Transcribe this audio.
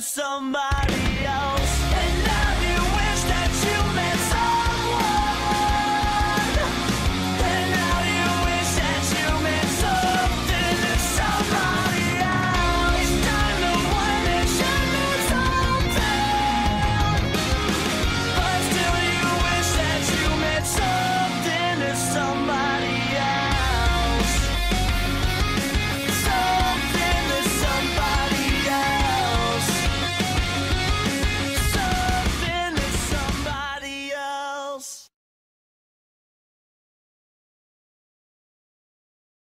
somebody